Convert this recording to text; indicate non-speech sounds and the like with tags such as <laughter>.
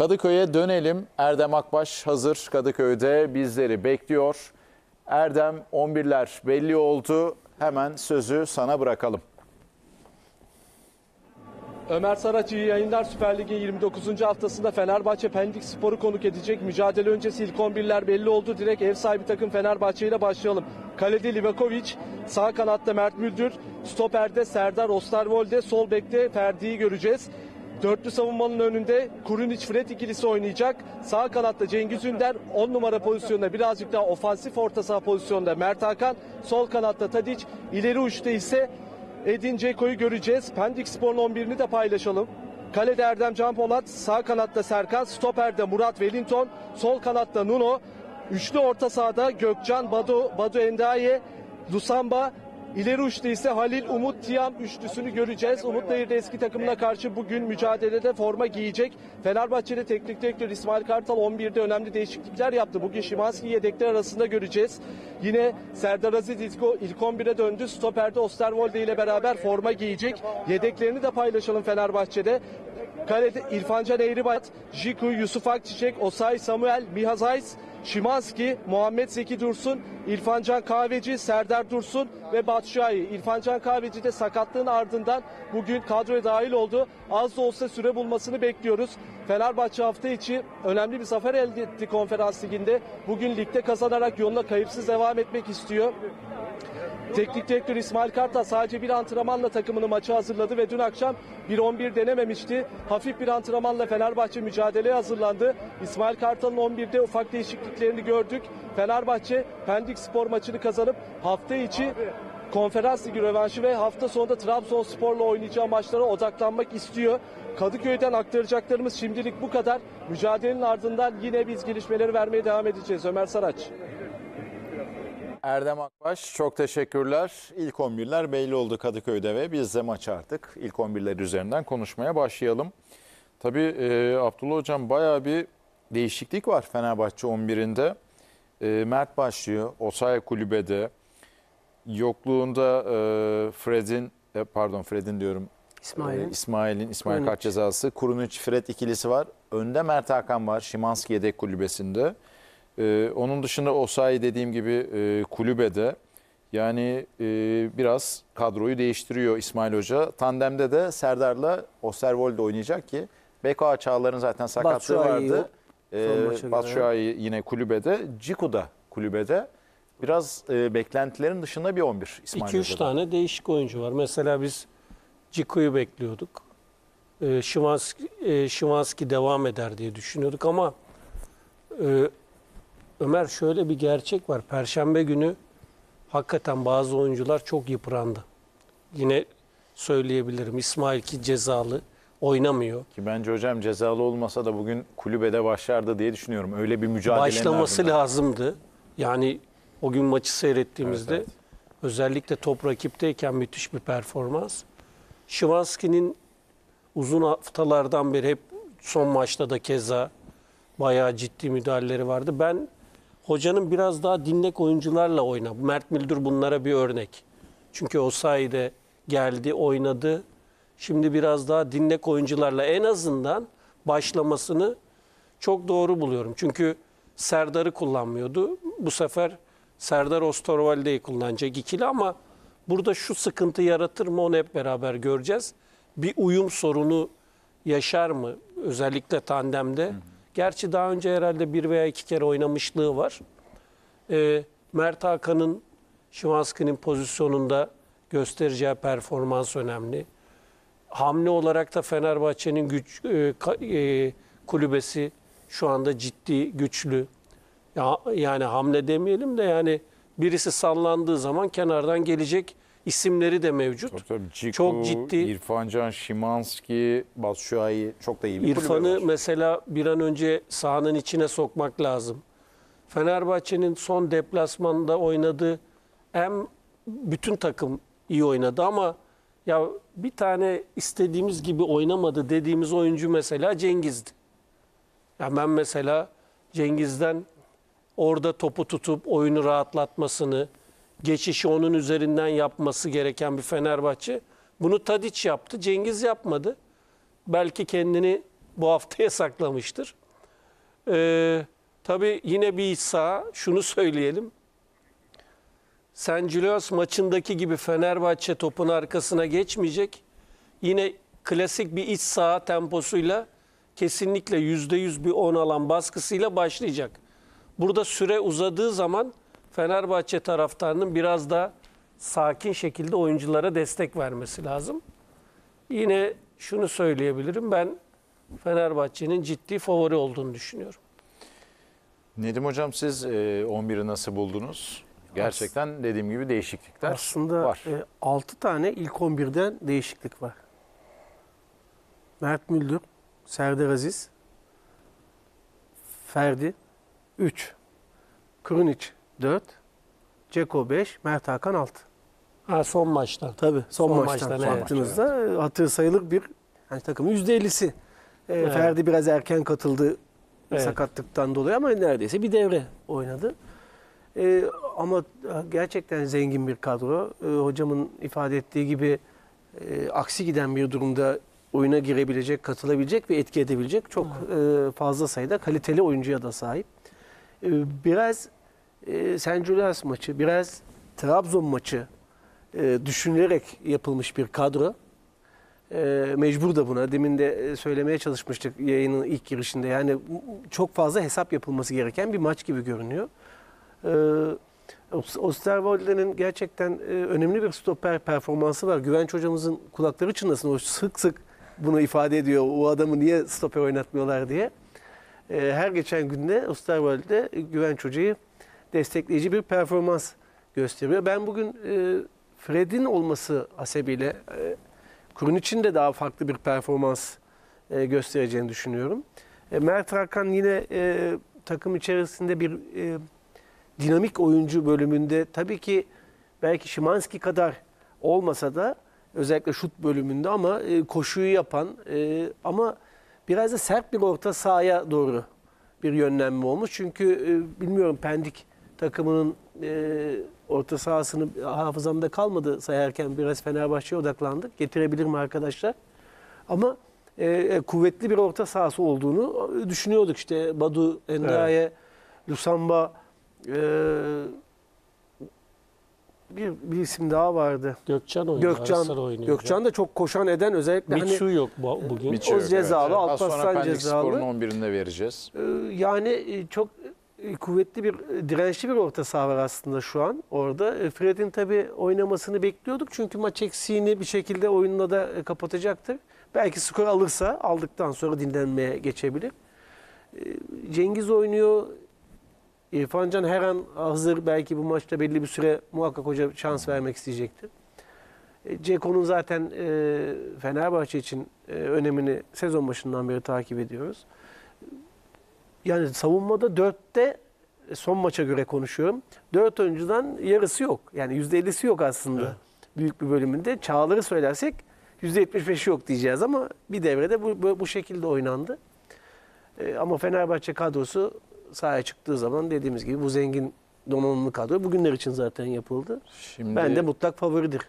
Kadıköy'e dönelim. Erdem Akbaş hazır Kadıköy'de bizleri bekliyor. Erdem 11'ler belli oldu. Hemen sözü sana bırakalım. Ömer Saraç iyi yayınlar Süper Lig'in 29. haftasında Fenerbahçe Pendik Spor'u konuk edecek. Mücadele öncesi ilk 11'ler belli oldu. Direkt ev sahibi takım Fenerbahçe ile başlayalım. Kalede Livakovic, sağ kanatta Mert Müldür, stoperde Serdar Osterwolde, sol bekte Ferdi'yi göreceğiz. Dörtlü savunmanın önünde Kurunic Fred ikilisi oynayacak. Sağ kanatta Cengiz Ünder 10 numara pozisyonda birazcık daha ofansif orta saha pozisyonda Mert Hakan. Sol kanatta Tadic. ileri uçta ise Edin Dzeko'yu göreceğiz. Pendik Spor'un 11'ini de paylaşalım. Kalede Erdem Can Polat, sağ kanatta Serkan, stoperde Murat Wellington, sol kanatta Nuno, üçlü orta sahada Gökcan, Badu, Badu Endaye, Lusamba, ileri uçta ise Halil Umut Tiam üçlüsünü göreceğiz. Umut Nehir'de eski takımına karşı bugün mücadelede forma giyecek. Fenerbahçe'de teknik direktör İsmail Kartal 11'de önemli değişiklikler yaptı. Bugün Şimanski yedekler arasında göreceğiz. Yine Serdar Aziz ilk, ilk 11'e döndü. Stoper'de Osterwolde ile beraber forma giyecek. Yedeklerini de paylaşalım Fenerbahçe'de. Kalede İrfancan Eğribat, Jiku, Yusuf Akçiçek, Osay Samuel, Miha Zayt, Şimanski, Muhammed Zeki Dursun, İrfancan Kahveci, Serdar Dursun ve Batshuayi. İrfancan Kahveci de sakatlığın ardından bugün kadroya dahil oldu. Az da olsa süre bulmasını bekliyoruz. Fenerbahçe hafta içi önemli bir zafer elde etti konferans liginde. Bugün ligde kazanarak yoluna kayıpsız devam etmek istiyor. Teknik direktör İsmail Kartal sadece bir antrenmanla takımını maça hazırladı ve dün akşam 1-11 denememişti. Hafif bir antrenmanla Fenerbahçe mücadeleye hazırlandı. İsmail Kartal'ın 11'de ufak değişikliklerini gördük. Fenerbahçe Pendik Spor maçını kazanıp hafta içi konferans ligi rövanşı ve hafta sonunda Trabzonspor'la oynayacağı maçlara odaklanmak istiyor. Kadıköy'den aktaracaklarımız şimdilik bu kadar. Mücadelenin ardından yine biz gelişmeleri vermeye devam edeceğiz. Ömer Saraç. Erdem Akbaş çok teşekkürler. İlk 11'ler belli oldu Kadıköy'de ve biz de maç artık ilk 11'ler üzerinden konuşmaya başlayalım. Tabii e, Abdullah Hocam bayağı bir değişiklik var Fenerbahçe 11'inde. E, Mert başlıyor, Osay kulübede. Yokluğunda e, Fred'in, e, pardon Fred'in diyorum, İsmail'in. e, İsmail'in, İsmail kart cezası. Kurunic, Fred ikilisi var. Önde Mert Hakan var, Şimanski yedek kulübesinde. Ee, onun dışında Osayi dediğim gibi e, kulübede yani e, biraz kadroyu değiştiriyor İsmail Hoca. Tandemde de Serdar'la Osterwolde oynayacak ki Beko Çağlar'ın zaten sakatlığı Batshuayi vardı. Ee. Batshuayi yine kulübede. Ciku da kulübede. Biraz e, beklentilerin dışında bir 11 İsmail 2-3 Hoca'da. tane değişik oyuncu var. Mesela biz Ciko'yu bekliyorduk. Ee, Şimanski, e, Şimanski devam eder diye düşünüyorduk ama e, Ömer şöyle bir gerçek var. Perşembe günü hakikaten bazı oyuncular çok yıprandı. Yine söyleyebilirim. İsmail ki cezalı oynamıyor. Ki bence hocam cezalı olmasa da bugün kulübede başlardı diye düşünüyorum. Öyle bir mücadelenin Başlaması ardından. lazımdı. Yani o gün maçı seyrettiğimizde Evet, evet. özellikle top rakipteyken müthiş bir performans. Şivanski'nin uzun haftalardan beri hep son maçta da keza bayağı ciddi müdahaleleri vardı. Ben hocanın biraz daha dinlek oyuncularla oyna. Mert Müldür bunlara bir örnek. Çünkü o sayede geldi, oynadı. Şimdi biraz daha dinlek oyuncularla en azından başlamasını çok doğru buluyorum. Çünkü Serdar'ı kullanmıyordu. Bu sefer Serdar Osterwolde'yi kullanacak ikili ama burada şu sıkıntı yaratır mı onu hep beraber göreceğiz. Bir uyum sorunu yaşar mı özellikle tandemde? Gerçi daha önce herhalde bir veya iki kere oynamışlığı var. Ee, Mert Hakan'ın Şimanski'nin pozisyonunda göstereceği performans önemli. Hamle olarak da Fenerbahçe'nin güç e, e, kulübesi şu anda ciddi, güçlü. Ya, yani hamle demeyelim de yani birisi sallandığı zaman kenardan gelecek isimleri de mevcut. Tabii tabii. Ciku, Çok ciddi. İrfancan, Şimanski, Batshuayi çok da iyi bir İrfan'ı mesela bir an önce sahanın içine sokmak lazım. Fenerbahçe'nin son deplasmanda oynadığı hem bütün takım iyi oynadı ama ya bir tane istediğimiz gibi oynamadı dediğimiz oyuncu mesela Cengiz'di. Ya ben mesela Cengiz'den orada topu tutup oyunu rahatlatmasını, geçişi onun üzerinden yapması gereken bir Fenerbahçe. Bunu Tadiç yaptı, Cengiz yapmadı. Belki kendini bu haftaya <laughs> saklamıştır. Ee, tabii yine bir iç saha şunu söyleyelim. San Giulios maçındaki gibi Fenerbahçe topun arkasına geçmeyecek. Yine klasik bir iç saha temposuyla kesinlikle %100 bir 10 alan baskısıyla başlayacak. Burada süre uzadığı zaman Fenerbahçe taraftarının biraz da sakin şekilde oyunculara destek vermesi lazım. Yine şunu söyleyebilirim. Ben Fenerbahçe'nin ciddi favori olduğunu düşünüyorum. Nedim Hocam siz e, 11'i nasıl buldunuz? Gerçekten dediğim gibi değişiklikler Aslında var. 6 tane ilk 11'den değişiklik var. Mert Müldür, Serdar Aziz, Ferdi 3, Krunic 4, Ceko 5, Mert Hakan 6. Ha son maçtan. Tabii son, Son maçtan, maçtan, evet. baktığınızda e, hatır sayılır bir yani takımın %50'si. E, Evet. Ferdi biraz erken katıldı Evet. sakatlıktan dolayı ama neredeyse bir devre oynadı. E, ama gerçekten zengin bir kadro. E, hocamın ifade ettiği gibi e, aksi giden bir durumda oyuna girebilecek, katılabilecek ve etki edebilecek çok e, fazla sayıda kaliteli oyuncuya da sahip. E, biraz e, San Julius maçı, biraz Trabzon maçı e, düşünülerek yapılmış bir kadro. E, mecbur da buna. Demin de e, söylemeye çalışmıştık yayının ilk girişinde. Yani çok fazla hesap yapılması gereken bir maç gibi görünüyor. E, Osterwolde'nin gerçekten e, önemli bir stoper performansı var. Güvenç hocamızın kulakları çınlasın. O sık sık bunu ifade ediyor. O adamı niye stoper oynatmıyorlar diye. E, her geçen günde Osterwolde Güvenç hocayı destekleyici bir performans gösteriyor. Ben bugün e, Fred'in olması hasebiyle e, Kurun için de daha farklı bir performans e, göstereceğini düşünüyorum. E, Mert Hakan yine e, takım içerisinde bir e, dinamik oyuncu bölümünde tabii ki belki Şimanski kadar olmasa da özellikle şut bölümünde ama e, koşuyu yapan e, ama biraz da sert bir orta sahaya doğru bir yönlenme olmuş. Çünkü e, bilmiyorum Pendik takımının e, orta sahasını hafızamda kalmadı sayarken biraz Fenerbahçe'ye odaklandık. Getirebilir mi arkadaşlar? Ama e, e, kuvvetli bir orta sahası olduğunu e, düşünüyorduk. İşte Badu, Endaye, Lusamba, e, bir, bir isim daha vardı. Gökçen oynuyor. Gökçen, oynuyor. Gökçen de çok koşan eden özellikle hani Mitsu yok bu, bugün. Şey o yok, cezalı, sonra Alparslan Pendik cezalı. Spor'un 11'inde vereceğiz. Ee, Yani e, çok e, kuvvetli bir, e, dirençli bir orta saha var aslında şu an orada. E, Fred'in tabii oynamasını bekliyorduk çünkü maç eksiğini bir şekilde oyunla da e, kapatacaktır. Belki skor alırsa aldıktan sonra dinlenmeye geçebilir. E, Cengiz oynuyor. İrfan Can her an hazır. Belki bu maçta belli bir süre muhakkak hoca şans vermek isteyecektir. E, Ceko'nun zaten e, Fenerbahçe için e, önemini sezon başından beri takip ediyoruz. Yani savunmada dörtte son maça göre konuşuyorum. Dört oyuncudan yarısı yok. Yani yüzde ellisi yok aslında. Büyük bir bölümünde. Çağlar'ı söylersek yüzde yetmiş beşi yok diyeceğiz ama bir devrede bu, bu, şekilde oynandı. Ee, ama Fenerbahçe kadrosu sahaya çıktığı zaman dediğimiz gibi bu zengin donanımlı kadro bugünler için zaten yapıldı. Şimdi Ben de mutlak favoridir